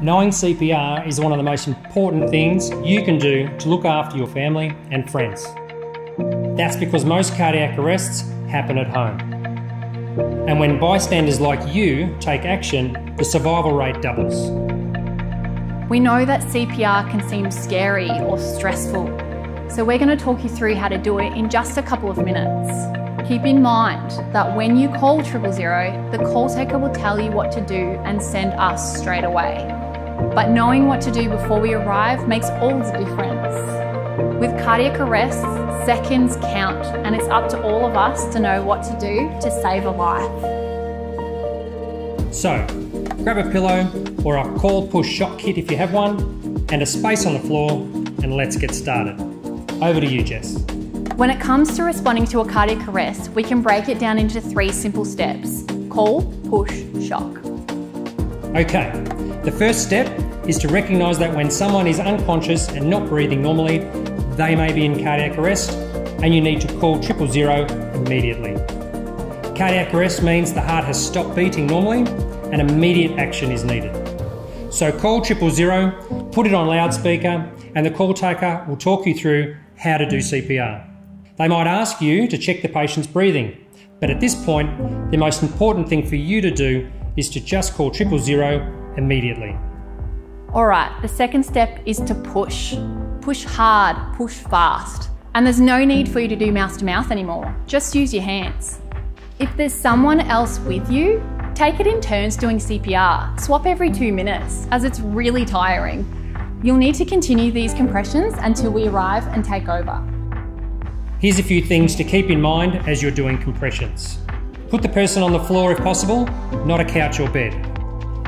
Knowing CPR is one of the most important things you can do to look after your family and friends. That's because most cardiac arrests happen at home. And when bystanders like you take action, the survival rate doubles. We know that CPR can seem scary or stressful, so we're going to talk you through how to do it in just a couple of minutes. Keep in mind that when you call triple zero, the call taker will tell you what to do and send us straight away. But knowing what to do before we arrive makes all the difference. With cardiac arrests, seconds count, and it's up to all of us to know what to do to save a life. So, grab a pillow or a call push shock kit if you have one, and a space on the floor, and let's get started. Over to you, Jess. When it comes to responding to a cardiac arrest, we can break it down into three simple steps call, push, shock. Okay, the first step is to recognise that when someone is unconscious and not breathing normally, they may be in cardiac arrest and you need to call triple zero immediately. Cardiac arrest means the heart has stopped beating normally and immediate action is needed. So call triple zero, put it on loudspeaker, and the call taker will talk you through how to do CPR. They might ask you to check the patient's breathing, but at this point, the most important thing for you to do is to just call triple zero immediately. All right, the second step is to push. Push hard, push fast. And there's no need for you to do mouth to mouth anymore. Just use your hands. If there's someone else with you, take it in turns doing CPR. Swap every two minutes, as it's really tiring. You'll need to continue these compressions until we arrive and take over. Here's a few things to keep in mind as you're doing compressions. Put the person on the floor if possible, not a couch or bed.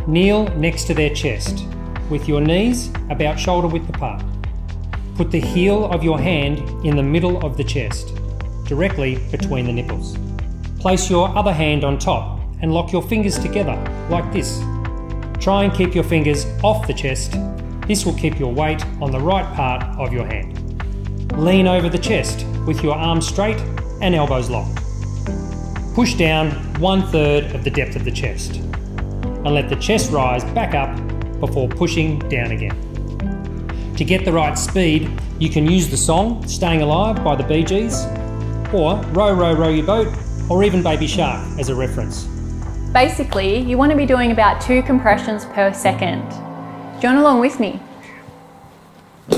Kneel next to their chest, with your knees about shoulder width apart. Put the heel of your hand in the middle of the chest, directly between the nipples. Place your other hand on top and lock your fingers together like this. Try and keep your fingers off the chest. This will keep your weight on the right part of your hand. Lean over the chest with your arms straight and elbows locked. Push down one third of the depth of the chest and let the chest rise back up before pushing down again. To get the right speed, you can use the song Staying Alive by the Bee Gees, or Row, Row, Row Your Boat, or even Baby Shark as a reference. Basically, you want to be doing about two compressions per second. Join along with me.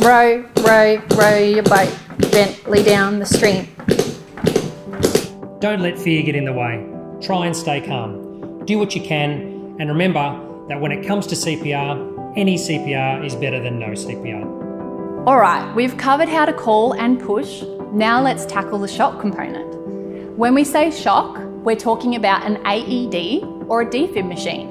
Row, row, row your boat gently down the stream. Don't let fear get in the way. Try and stay calm. Do what you can and remember that when it comes to CPR, any CPR is better than no CPR. All right, we've covered how to call and push. Now let's tackle the shock component. When we say shock, we're talking about an AED or a defib machine.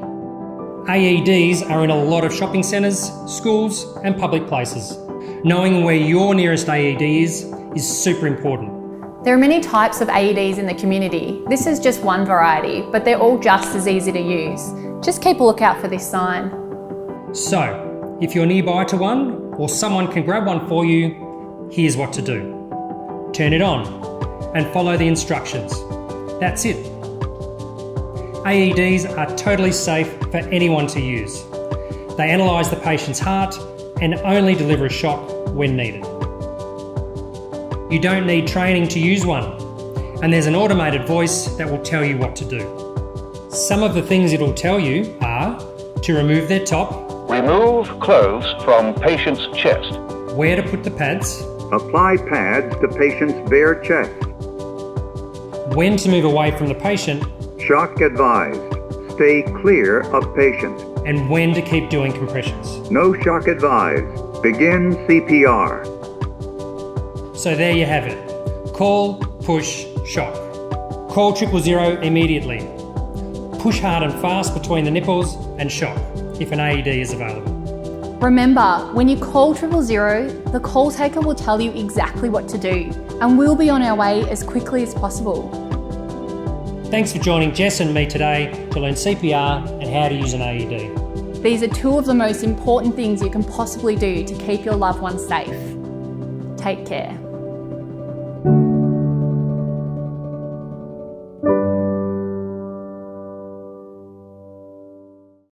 AEDs are in a lot of shopping centres, schools, and public places. Knowing where your nearest AED is is super important. There are many types of AEDs in the community. This is just one variety, but they're all just as easy to use. Just keep a lookout for this sign. So, if you're nearby to one, or someone can grab one for you, here's what to do. Turn it on and follow the instructions. That's it. AEDs are totally safe for anyone to use. They analyse the patient's heart and only deliver a shock when needed. You don't need training to use one, and there's an automated voice that will tell you what to do. Some of the things it'll tell you are to remove their top, remove clothes from patient's chest, where to put the pads, apply pads to patient's bare chest, when to move away from the patient, shock advised, stay clear of patient, and when to keep doing compressions. No shock advised, begin CPR. So there you have it. Call, push, shock. Call triple zero immediately push hard and fast between the nipples, and shock if an AED is available. Remember, when you call triple zero, the call taker will tell you exactly what to do, and we'll be on our way as quickly as possible. Thanks for joining Jess and me today to learn CPR and how to use an AED. These are two of the most important things you can possibly do to keep your loved ones safe. Take care.